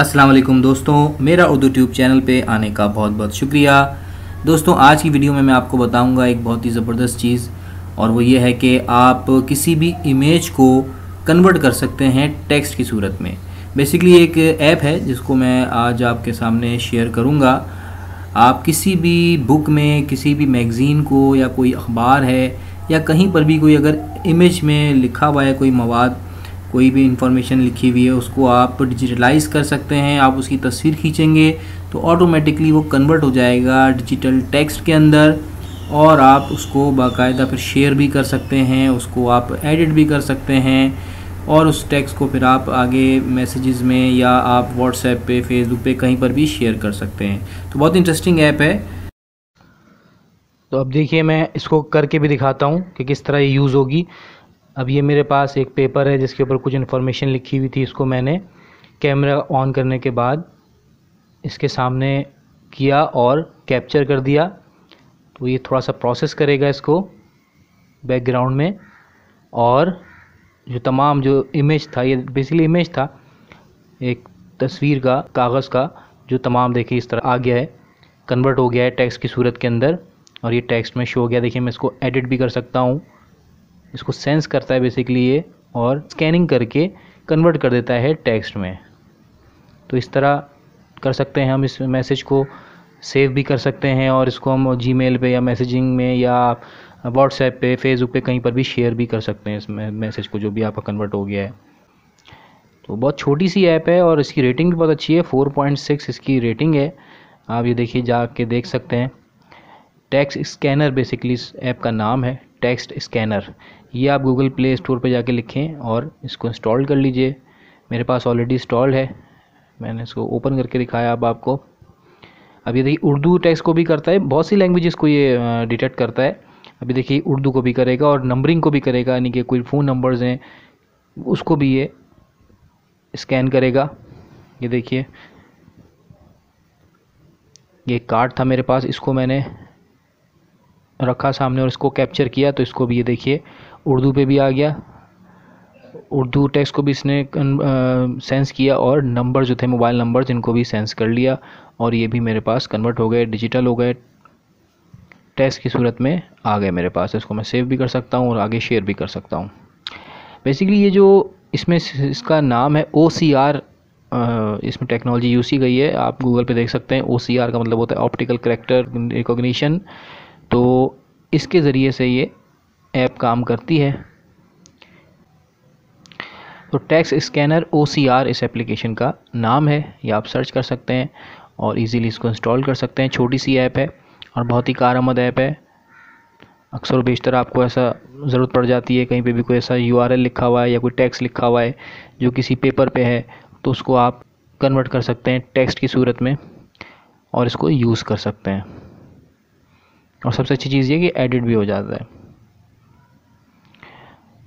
अस्सलाम वालेकुम दोस्तों, मेरा उर्दू ट्यूब चैनल पे आने का बहुत बहुत शुक्रिया। दोस्तों, आज की वीडियो में मैं आपको बताऊँगा एक बहुत ही ज़बरदस्त चीज़, और वो ये है कि आप किसी भी इमेज को कन्वर्ट कर सकते हैं टेक्स्ट की सूरत में। बेसिकली एक ऐप है जिसको मैं आज आपके सामने शेयर करूँगा। आप किसी भी बुक में, किसी भी मैगज़ीन को या कोई अखबार है या कहीं पर भी कोई अगर इमेज में लिखा हुआ है, कोई मवाद कोई भी इंफॉर्मेशन लिखी हुई है, उसको आप डिजिटलाइज कर सकते हैं, आप उसकी तस्वीर खींचेंगे तो ऑटोमेटिकली वो कन्वर्ट हो जाएगा डिजिटल टेक्स्ट के अंदर और आप उसको बाकायदा फिर शेयर भी कर सकते हैं, उसको आप एडिट भी कर सकते हैं और उस टेक्स्ट को फिर आप आगे मैसेजेस में या आप व्हाट्सएप पे फेसबुक पे कहीं पर भी शेयर कर सकते हैं। तो बहुत इंटरेस्टिंग ऐप है। तो अब देखिए मैं इसको करके भी दिखाता हूँ कि किस तरह ये यूज़ होगी। अब ये मेरे पास एक पेपर है जिसके ऊपर कुछ इन्फॉर्मेशन लिखी हुई थी, इसको मैंने कैमरा ऑन करने के बाद इसके सामने किया और कैप्चर कर दिया। तो ये थोड़ा सा प्रोसेस करेगा इसको बैकग्राउंड में। और जो तमाम जो इमेज था, ये बेसिकली इमेज था, एक तस्वीर का, कागज़ का, जो तमाम देखिए इस तरह आ गया है। कन्वर्ट हो गया है टेक्स्ट की सूरत के अंदर और ये टेक्स्ट में शो हो गया। देखिए, मैं इसको एडिट भी कर सकता हूँ। इसको सेंस करता है बेसिकली ये और स्कैनिंग करके कन्वर्ट कर देता है टेक्स्ट में। तो इस तरह कर सकते हैं हम, इस मैसेज को सेव भी कर सकते हैं और इसको हम जी पे या मैसेजिंग में या व्हाट्सएप पे फेसबुक पे कहीं पर भी शेयर भी कर सकते हैं इस मैसेज को जो भी आपका कन्वर्ट हो गया है। तो बहुत छोटी सी ऐप है और इसकी रेटिंग भी बहुत अच्छी है 4.6 इसकी रेटिंग है। आप ये देखिए जा के देख सकते हैं। टैक्स स्कैनर बेसिकली इस ऐप का नाम है टेक्स्ट स्कैनर ये आप गूगल प्ले स्टोर पर जाके लिखें और इसको इंस्टॉल कर लीजिए। मेरे पास ऑलरेडी इंस्टॉल है। मैंने इसको ओपन करके दिखाया अब आपको। अभी देखिए, उर्दू टेक्स्ट को भी करता है। बहुत सी लैंग्वेजेस को ये डिटेक्ट करता है। अभी देखिए, उर्दू को भी करेगा और नंबरिंग को भी करेगा, यानी कि कोई फ़ोन नंबर्स हैं, उसको भी ये स्कैन करेगा। ये देखिए, ये कार्ड था मेरे पास, इसको मैंने रखा सामने और इसको कैप्चर किया तो इसको भी ये देखिए, उर्दू पे भी आ गया। उर्दू टेक्स्ट को भी इसने सेंस किया और नंबर जो थे मोबाइल नंबर जिनको भी सेंस कर लिया और ये भी मेरे पास कन्वर्ट हो गए डिजिटल हो गए। टेक्स्ट की सूरत में आ गए मेरे पास, इसको मैं सेव भी कर सकता हूँ और आगे शेयर भी कर सकता हूँ। बेसिकली ये जो इसमें इसका नाम है ओ सी आर इसमें टेक्नोलॉजी यूज़ की गई है। आप गूगल पे देख सकते हैं ओ सी आर का मतलब होता है ऑप्टिकल करेक्टर रिकोगनीशन तो इसके ज़रिए से ये ऐप काम करती है। तो टैक्स स्कैनर ओसीआर इस एप्लीकेशन का नाम है। ये आप सर्च कर सकते हैं और इजीली इसको इंस्टॉल कर सकते हैं। छोटी सी ऐप है और बहुत ही कारआमद ऐप है। अक्सर बेशतर आपको ऐसा ज़रूरत पड़ जाती है। कहीं पे भी कोई ऐसा यूआरएल लिखा हुआ है या कोई टैक्स लिखा हुआ है जो किसी पेपर पे है तो उसको आप कन्वर्ट कर सकते हैं टेक्स्ट की सूरत में और इसको यूज़ कर सकते हैं। और सबसे अच्छी चीज़ ये कि एडिट भी हो जाता है।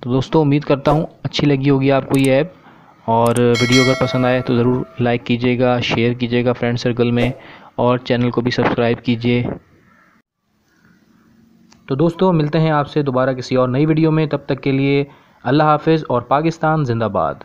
तो दोस्तों, उम्मीद करता हूँ अच्छी लगी होगी आपको ये ऐप और वीडियो अगर पसंद आए तो ज़रूर लाइक कीजिएगा शेयर कीजिएगा फ्रेंड सर्कल में और चैनल को भी सब्सक्राइब कीजिए। तो दोस्तों, मिलते हैं आपसे दोबारा किसी और नई वीडियो में। तब तक के लिए अल्लाह हाफिज़ और पाकिस्तान जिंदाबाद।